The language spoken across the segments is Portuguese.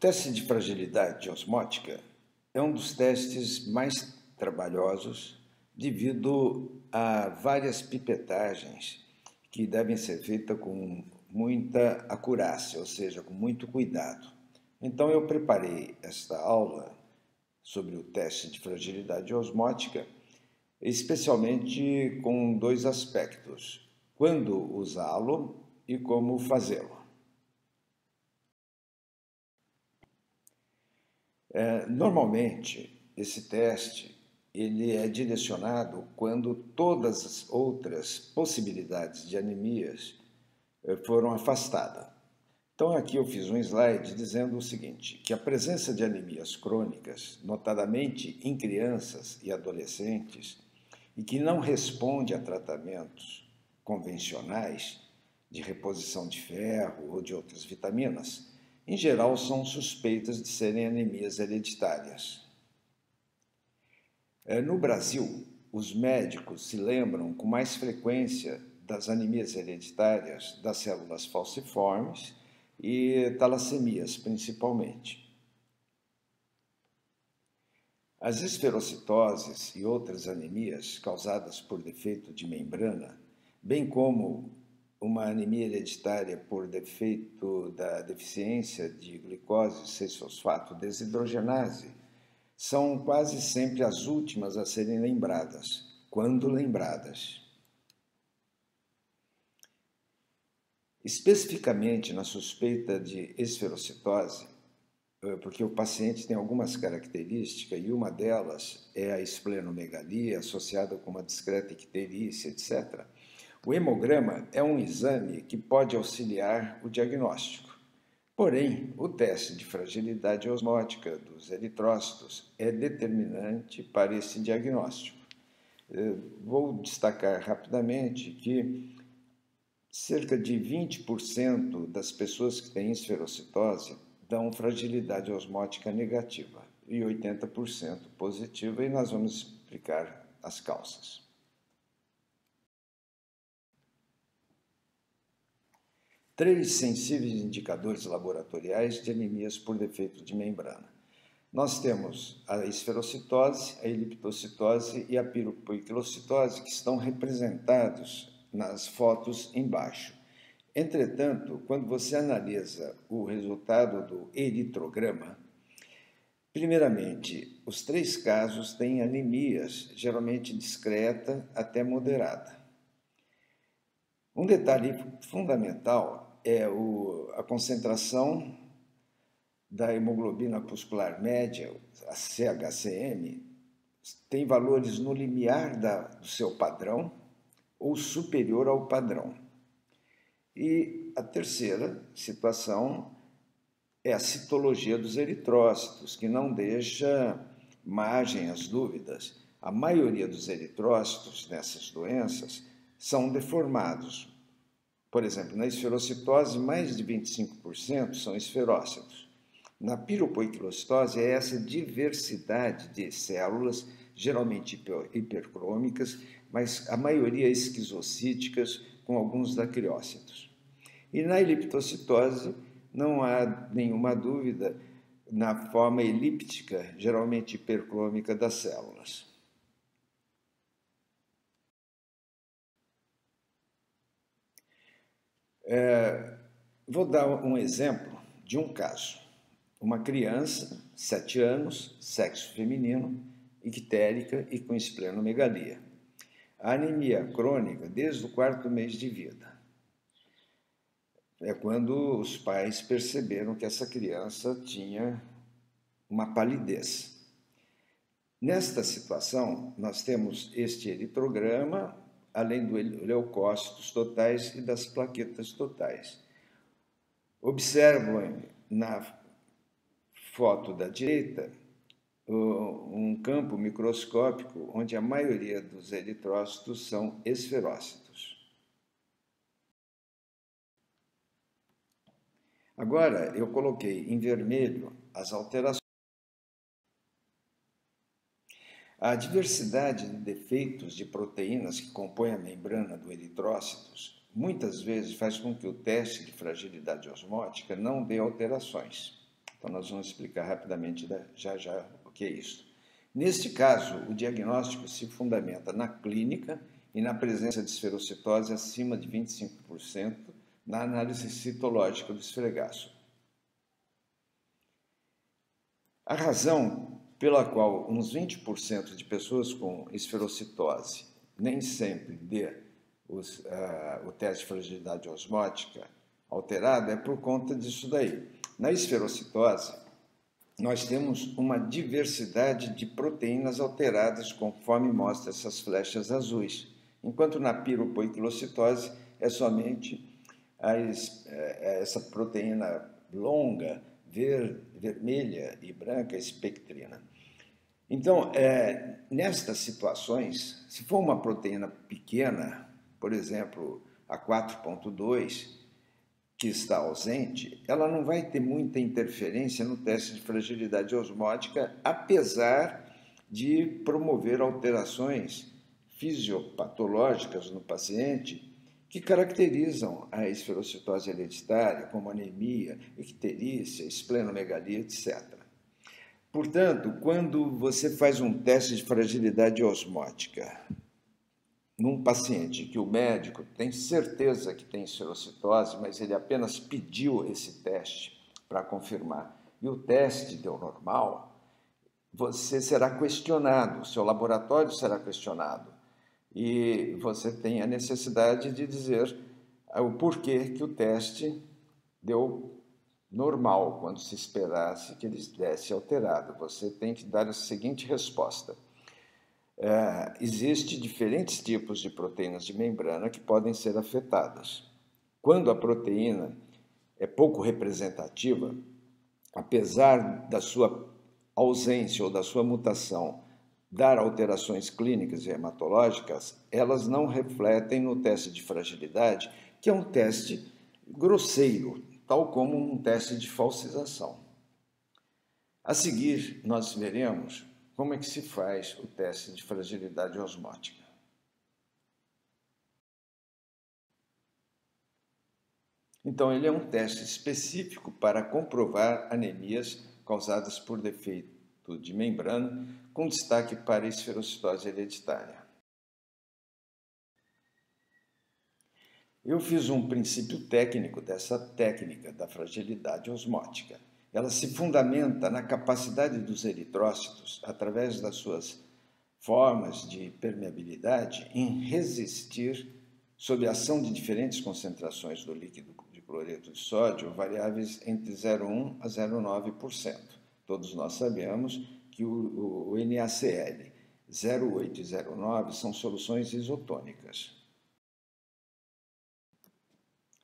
teste de fragilidade osmótica é um dos testes mais trabalhosos devido a várias pipetagens que devem ser feitas com muita acurácia, ou seja, com muito cuidado. Então eu preparei esta aula sobre o teste de fragilidade osmótica, especialmente com dois aspectos: quando usá-lo e como fazê-lo. É, normalmente, esse teste ele é direcionado quando todas as outras possibilidades de anemias eh, foram afastadas. Então aqui eu fiz um slide dizendo o seguinte, que a presença de anemias crônicas, notadamente em crianças e adolescentes, e que não responde a tratamentos convencionais de reposição de ferro ou de outras vitaminas, em geral são suspeitas de serem anemias hereditárias. É, no Brasil, os médicos se lembram com mais frequência das anemias hereditárias das células falciformes e talassemias, principalmente. As esferocitoses e outras anemias causadas por defeito de membrana, bem como uma anemia hereditária por defeito da deficiência de glicose 6-fosfato desidrogenase, são quase sempre as últimas a serem lembradas, quando lembradas. Especificamente na suspeita de esferocitose, eh, porque o paciente tem algumas características e uma delas é a esplenomegalia associada com uma discreta icterícia, etc. O hemograma é um exame que pode auxiliar o diagnóstico. Porém, o teste de fragilidade osmótica dos eritrócitos é determinante para esse diagnóstico. Eh, vou destacar rapidamente que cerca de 20% das pessoas que têm esferocitose dão fragilidade osmótica negativa e 80% positiva, e nós vamos explicar as causas. Três sensíveis indicadores laboratoriais de anemias por defeito de membrana. Nós temos a esferocitose, a eliptocitose e a piropoiquilocitose, que estão representados nas fotos embaixo. Entretanto, quando você analisa o resultado do eritrograma, primeiramente, os três casos têm anemias, geralmente discreta até moderada. Um detalhe fundamental é o, a concentração da hemoglobina puscular média, a CHCM, tem valores no limiar da, do seu padrão, ou superior ao padrão. E a terceira situação é a citologia dos eritrócitos, que não deixa margem às dúvidas. A maioria dos eritrócitos nessas doenças são deformados. Por exemplo, na esferocitose, mais de 25% são esferócitos. Na piropoiquilocitose, é essa diversidade de células, geralmente hipercrômicas, mas a maioria esquizocíticas, com alguns dacriócitos. E na eliptocitose, não há nenhuma dúvida na forma elíptica, geralmente hipercrômica das células. É, vou dar um exemplo de um caso. Uma criança, 7 anos, sexo feminino, ictérica e com esplenomegalia anemia crônica desde o quarto mês de vida. É quando os pais perceberam que essa criança tinha uma palidez. Nesta situação, nós temos este eritrograma, além do leucócitos totais e das plaquetas totais. Observam na foto da direita um campo microscópico onde a maioria dos eritrócitos são esferócitos. Agora eu coloquei em vermelho as alterações. A diversidade de defeitos de proteínas que compõem a membrana do eritrócitos muitas vezes faz com que o teste de fragilidade osmótica não dê alterações. Então, nós vamos explicar rapidamente já já o que é isso. Neste caso, o diagnóstico se fundamenta na clínica e na presença de esferocitose acima de 25% na análise citológica do esfregaço. A razão pela qual uns 20% de pessoas com esferocitose nem sempre dê os, uh, o teste de fragilidade osmótica alterado é por conta disso daí. Na esferocitose, nós temos uma diversidade de proteínas alteradas conforme mostra essas flechas azuis, enquanto na piropoiquilocitose é somente as, é, essa proteína longa, ver, vermelha e branca, espectrina. Então, é, nestas situações, se for uma proteína pequena, por exemplo, a 4.2, que está ausente, ela não vai ter muita interferência no teste de fragilidade osmótica, apesar de promover alterações fisiopatológicas no paciente que caracterizam a esferocitose hereditária, como anemia, icterícia, esplenomegalia, etc. Portanto, quando você faz um teste de fragilidade osmótica num paciente que o médico tem certeza que tem serocitose, mas ele apenas pediu esse teste para confirmar, e o teste deu normal, você será questionado, seu laboratório será questionado, e você tem a necessidade de dizer o porquê que o teste deu normal, quando se esperasse que ele desse alterado. Você tem que dar a seguinte resposta é, existe diferentes tipos de proteínas de membrana que podem ser afetadas. Quando a proteína é pouco representativa, apesar da sua ausência ou da sua mutação dar alterações clínicas e hematológicas, elas não refletem no teste de fragilidade, que é um teste grosseiro, tal como um teste de falsização. A seguir, nós veremos como é que se faz o teste de fragilidade osmótica? Então, ele é um teste específico para comprovar anemias causadas por defeito de membrana, com destaque para esferocitose hereditária. Eu fiz um princípio técnico dessa técnica da fragilidade osmótica ela se fundamenta na capacidade dos eritrócitos, através das suas formas de permeabilidade, em resistir sob a ação de diferentes concentrações do líquido de cloreto de sódio, variáveis entre 0,1 a 0,9%. Todos nós sabemos que o, o NaCl 0,8 e 0,9 são soluções isotônicas.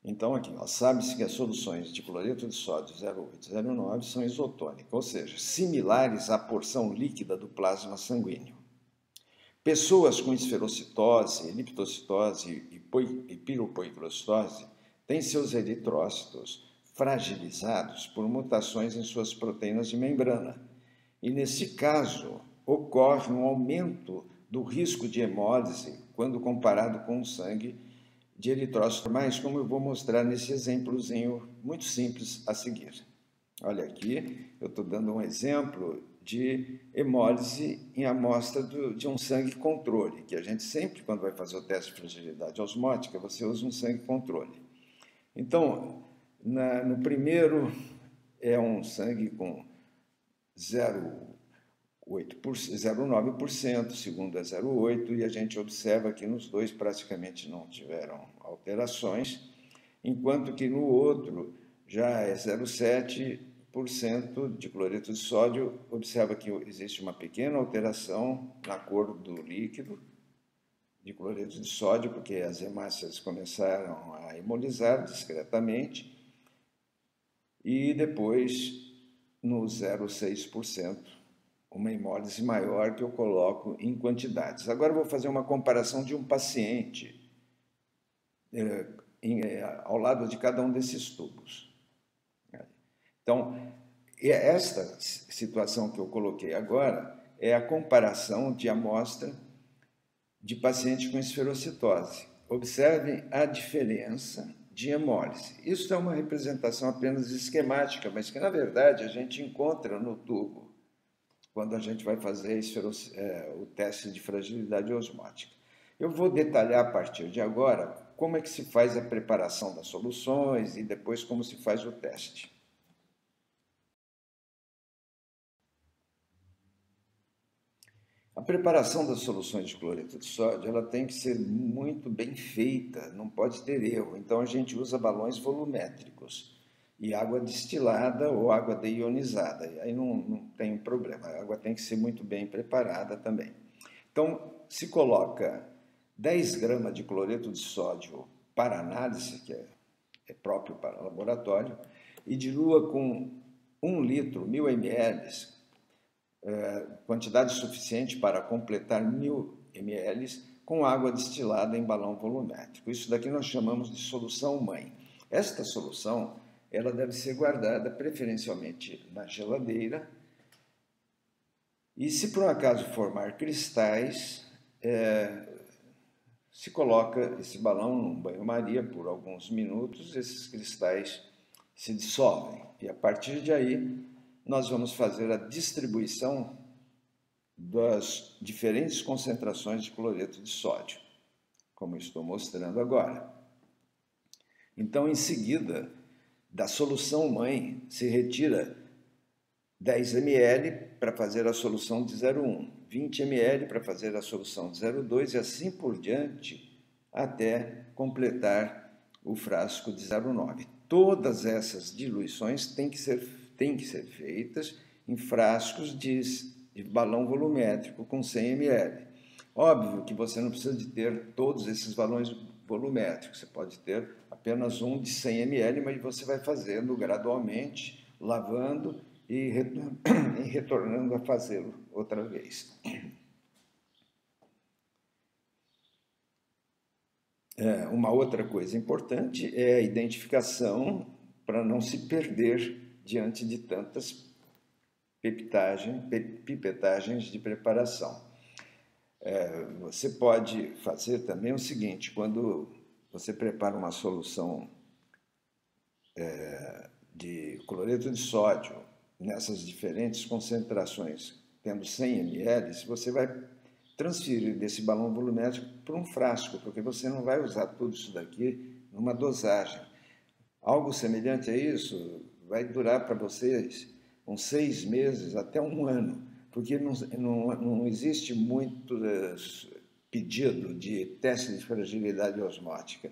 Então, aqui, sabe-se que as soluções de cloreto de sódio 0,8 e 0,9 são isotônicas, ou seja, similares à porção líquida do plasma sanguíneo. Pessoas com esferocitose, eliptocitose e piropoiclocitose têm seus eritrócitos fragilizados por mutações em suas proteínas de membrana. E, nesse caso, ocorre um aumento do risco de hemólise quando comparado com o sangue de eritrócito mais, como eu vou mostrar nesse exemplozinho muito simples a seguir. Olha aqui, eu estou dando um exemplo de hemólise em amostra do, de um sangue controle, que a gente sempre, quando vai fazer o teste de fragilidade osmótica, você usa um sangue controle. Então, na, no primeiro é um sangue com 0 0,9%, segundo é 0,8%, e a gente observa que nos dois praticamente não tiveram alterações, enquanto que no outro já é 0,7% de cloreto de sódio, observa que existe uma pequena alteração na cor do líquido de cloreto de sódio, porque as hemácias começaram a hemolizar discretamente, e depois no 0,6% uma hemólise maior que eu coloco em quantidades. Agora vou fazer uma comparação de um paciente é, em, é, ao lado de cada um desses tubos. Então, esta situação que eu coloquei agora é a comparação de amostra de paciente com esferocitose. Observem a diferença de hemólise. Isso é uma representação apenas esquemática, mas que na verdade a gente encontra no tubo quando a gente vai fazer é, o teste de fragilidade osmótica. Eu vou detalhar a partir de agora como é que se faz a preparação das soluções e depois como se faz o teste. A preparação das soluções de cloreto de sódio ela tem que ser muito bem feita, não pode ter erro. Então a gente usa balões volumétricos e água destilada ou água deionizada. Aí não, não tem problema, a água tem que ser muito bem preparada também. Então se coloca 10 gramas de cloreto de sódio para análise, que é, é próprio para laboratório, e dilua com 1 litro, 1000 ml, é, quantidade suficiente para completar 1000 ml com água destilada em balão volumétrico. Isso daqui nós chamamos de solução mãe. Esta solução ela deve ser guardada preferencialmente na geladeira e se por um acaso formar cristais, é, se coloca esse balão num banho-maria por alguns minutos, esses cristais se dissolvem e a partir de aí nós vamos fazer a distribuição das diferentes concentrações de cloreto de sódio, como estou mostrando agora. Então, em seguida, da solução mãe se retira 10 ml para fazer a solução de 0,1, 20 ml para fazer a solução de 0,2 e assim por diante até completar o frasco de 0,9. Todas essas diluições têm que ser têm que ser feitas em frascos de, de balão volumétrico com 100 ml. Óbvio que você não precisa de ter todos esses balões volumétricos, você pode ter apenas um de 100 ml, mas você vai fazendo gradualmente, lavando e retornando a fazê-lo outra vez. É, uma outra coisa importante é a identificação para não se perder diante de tantas pipetagens de preparação. É, você pode fazer também o seguinte: quando você prepara uma solução é, de cloreto de sódio nessas diferentes concentrações, tendo 100 ml, você vai transferir desse balão volumétrico para um frasco, porque você não vai usar tudo isso daqui numa dosagem. Algo semelhante a isso vai durar para vocês uns seis meses até um ano, porque não, não, não existe muito eh, pedido de teste de fragilidade osmótica.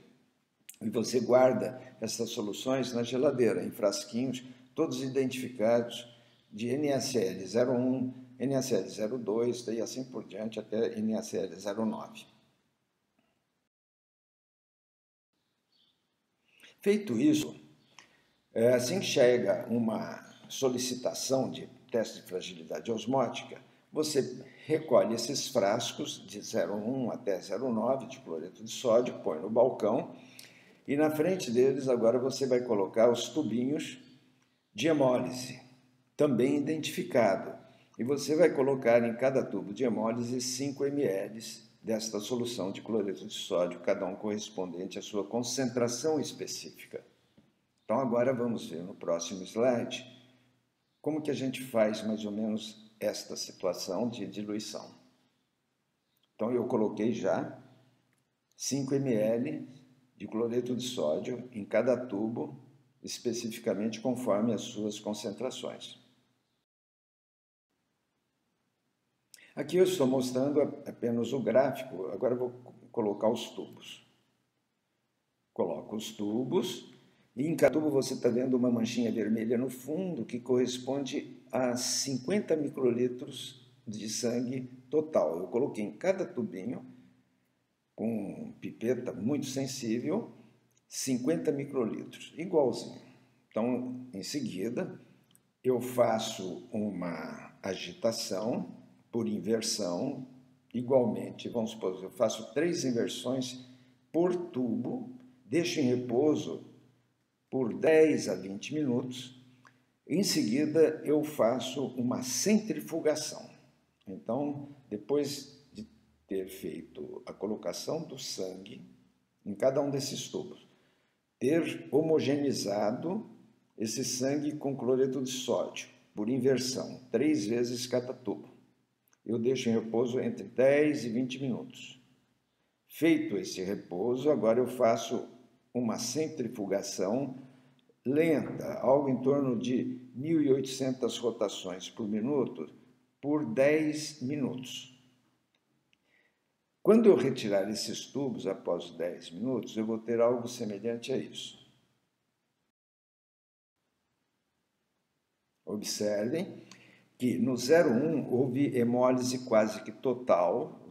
E você guarda essas soluções na geladeira, em frasquinhos, todos identificados de NaCl 01, NaCl 02 e assim por diante até NaCl 09. Feito isso, assim que chega uma solicitação de teste de fragilidade osmótica, você recolhe esses frascos de 0,1 até 0,9 de cloreto de sódio, põe no balcão e na frente deles agora você vai colocar os tubinhos de hemólise, também identificado. E você vai colocar em cada tubo de hemólise 5 ml desta solução de cloreto de sódio, cada um correspondente à sua concentração específica. Então agora vamos ver no próximo slide como que a gente faz mais ou menos esta situação de diluição. Então eu coloquei já 5 ml de cloreto de sódio em cada tubo, especificamente conforme as suas concentrações. Aqui eu estou mostrando apenas o gráfico, agora vou colocar os tubos. Coloco os tubos e em Catuba você está vendo uma manchinha vermelha no fundo que corresponde a 50 microlitros de sangue total. Eu coloquei em cada tubinho, com pipeta muito sensível, 50 microlitros, igualzinho. Então, em seguida, eu faço uma agitação por inversão, igualmente. Vamos supor, eu faço três inversões por tubo, deixo em repouso por 10 a 20 minutos. Em seguida, eu faço uma centrifugação. Então, depois de ter feito a colocação do sangue em cada um desses tubos, ter homogeneizado esse sangue com cloreto de sódio por inversão, três vezes cada tubo. Eu deixo em repouso entre 10 e 20 minutos. Feito esse repouso, agora eu faço uma centrifugação lenta, algo em torno de 1.800 rotações por minuto, por 10 minutos. Quando eu retirar esses tubos após 10 minutos, eu vou ter algo semelhante a isso. Observem que no 01 houve hemólise quase que total,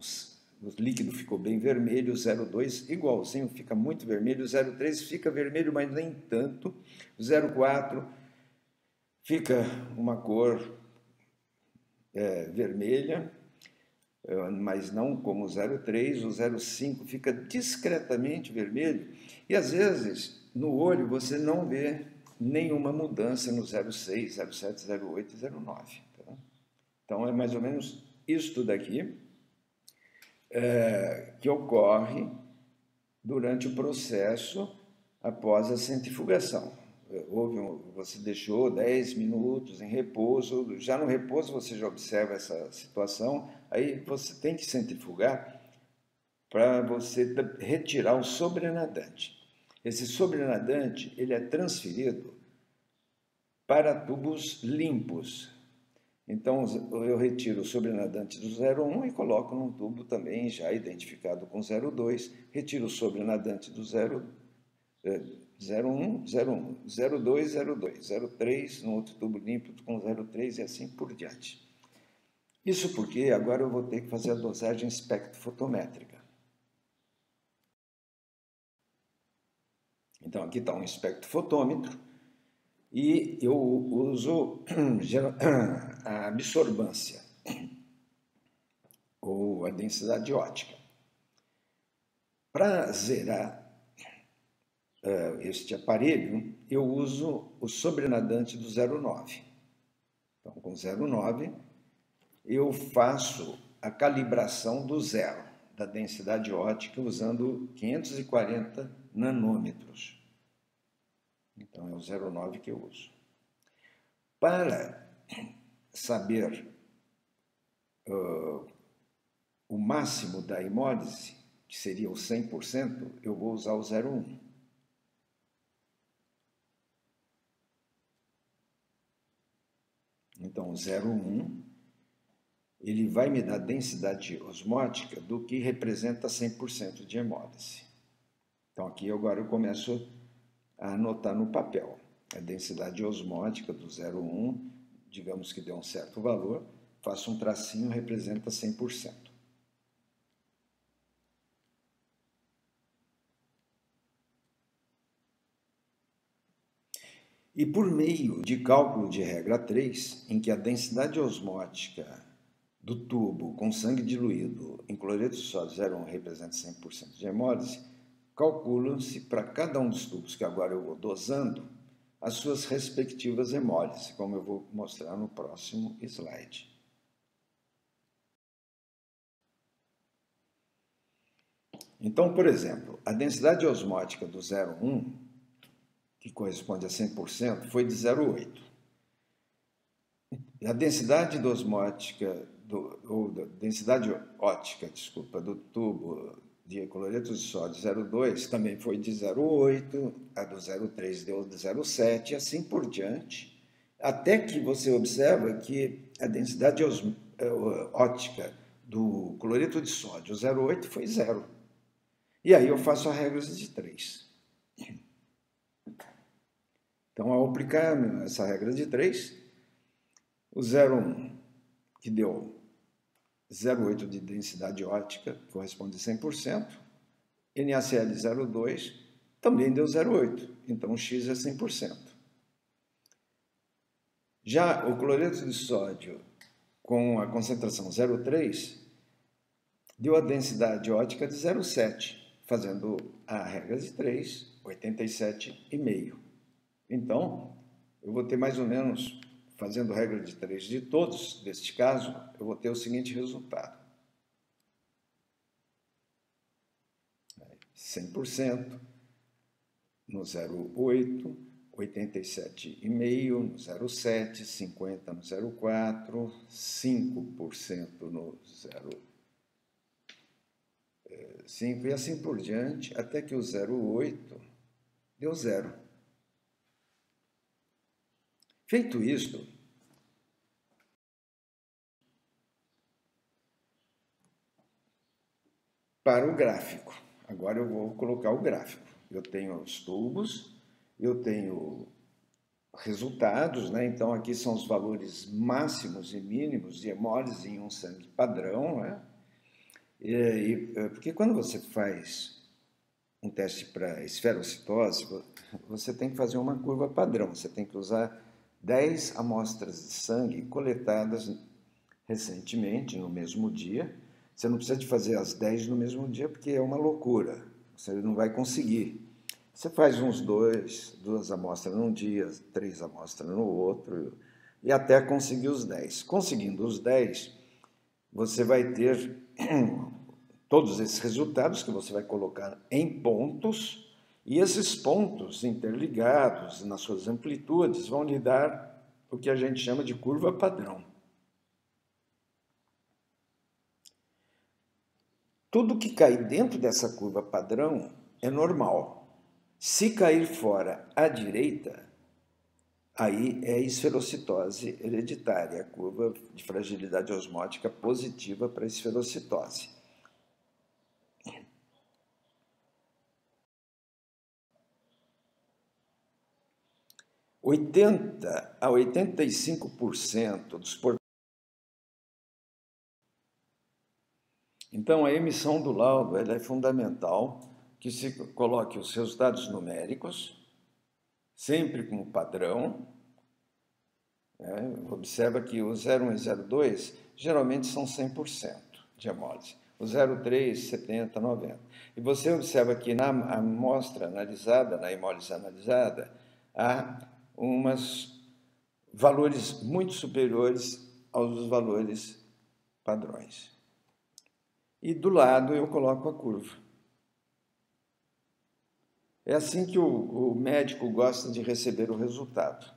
o líquido ficou bem vermelho, o 02 igualzinho, fica muito vermelho, o 03 fica vermelho, mas nem tanto, o 04 fica uma cor é, vermelha, é, mas não como o 03, o 05 fica discretamente vermelho, e às vezes no olho você não vê nenhuma mudança no 06, 07, 08 e 09. Tá? Então é mais ou menos isto daqui é, que ocorre durante o processo após a centrifugação. Houve um, você deixou 10 minutos em repouso, já no repouso você já observa essa situação, aí você tem que centrifugar para você retirar o sobrenadante. Esse sobrenadante ele é transferido para tubos limpos. Então eu retiro o sobrenadante do 01 e coloco num tubo também já identificado com 02, retiro o sobrenadante do 0, 01, 01, 02, 02, 03, no outro tubo limpo com 03 e assim por diante. Isso porque agora eu vou ter que fazer a dosagem espectrofotométrica. Então aqui está um espectrofotômetro e eu uso a absorbância ou a densidade ótica. Para zerar uh, este aparelho, eu uso o sobrenadante do 09. Então, com 09, eu faço a calibração do zero da densidade ótica usando 540 nanômetros. Então, é o 09 que eu uso. Para saber uh, o máximo da hemólise, que seria o 100%, eu vou usar o 01. Então, o 01, ele vai me dar densidade osmótica do que representa 100% de hemólise. Então, aqui agora eu começo a anotar no papel. A densidade osmótica do 0,1, digamos que deu um certo valor, faço um tracinho, representa 100%. E por meio de cálculo de regra 3, em que a densidade osmótica do tubo com sangue diluído em cloreto de sódio 0,1 representa 100% de hemólise, calculam-se para cada um dos tubos que agora eu vou dosando as suas respectivas hemólises, como eu vou mostrar no próximo slide. Então, por exemplo, a densidade osmótica do 0,1, que corresponde a 100%, foi de 0,8. A densidade osmótica do, ou da densidade ótica, desculpa, do tubo de cloreto de sódio 0,2 também foi de 0,8, a do 0,3 deu de 0,7 e assim por diante, até que você observa que a densidade eh, ótica do cloreto de sódio 0,8 foi zero. E aí eu faço a regra de 3. Então, ao aplicar essa regra de 3, o 0,1, que deu 0,8 de densidade ótica, corresponde a 100%. NaCl 0,2 também deu 0,8, então X é 100%. Já o cloreto de sódio com a concentração 0,3 deu a densidade ótica de 0,7, fazendo a regra de 3, 87,5. Então, eu vou ter mais ou menos fazendo regra de três de todos, deste caso, eu vou ter o seguinte resultado. 100%, no 0,8, 87,5% no 0,7, 50% no 0,4, 5% no 0,5 e assim por diante, até que o 0,8 deu zero. Feito isto, para o gráfico. Agora eu vou colocar o gráfico. Eu tenho os tubos, eu tenho resultados, né? Então aqui são os valores máximos e mínimos de hemólise em um sangue padrão, né? E, e, é, porque quando você faz um teste para esferocitose, você tem que fazer uma curva padrão. Você tem que usar 10 amostras de sangue coletadas recentemente, no mesmo dia, você não precisa de fazer as 10 no mesmo dia, porque é uma loucura. Você não vai conseguir. Você faz uns dois, duas amostras num dia, três amostras no outro, e até conseguir os 10. Conseguindo os 10, você vai ter todos esses resultados que você vai colocar em pontos, e esses pontos interligados nas suas amplitudes vão lhe dar o que a gente chama de curva padrão. Tudo que cai dentro dessa curva padrão é normal. Se cair fora à direita, aí é esferocitose hereditária, a curva de fragilidade osmótica positiva para esferocitose. Oitenta a 85% dos Então, a emissão do laudo é fundamental que se coloque os resultados numéricos, sempre como padrão. Né? Observa que o 01 e 02 geralmente são 100% de hemólise. O 03, 70, 90. E você observa que na amostra analisada, na hemólise analisada, há umas valores muito superiores aos valores padrões e do lado eu coloco a curva. É assim que o, o médico gosta de receber o resultado.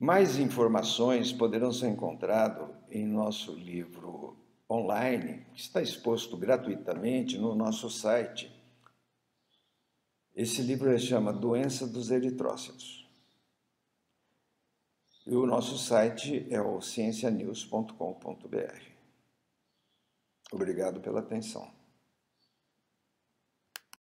Mais informações poderão ser encontradas em nosso livro online, que está exposto gratuitamente no nosso site. Esse livro se chama Doença dos Eritrócitos. E o nosso site é o ciencianews.com.br. Obrigado pela atenção.